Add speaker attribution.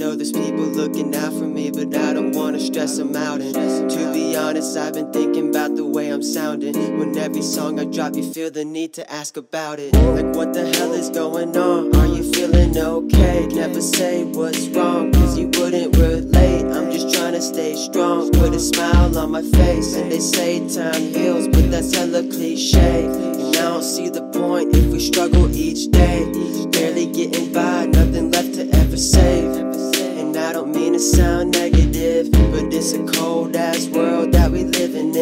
Speaker 1: know there's people looking out for me, but I don't wanna stress them out. And to be honest, I've been thinking about the way I'm sounding. When every song I drop, you feel the need to ask about it. Like, what the hell is going on? Are you feeling okay? Never say what's wrong, cause you wouldn't relate. I'm just trying to stay strong, put a smile on my face. And they say time heals, but that's hella cliche. And I don't see the point if we struggle each day. I don't mean to sound negative, but it's a cold ass world that we live in.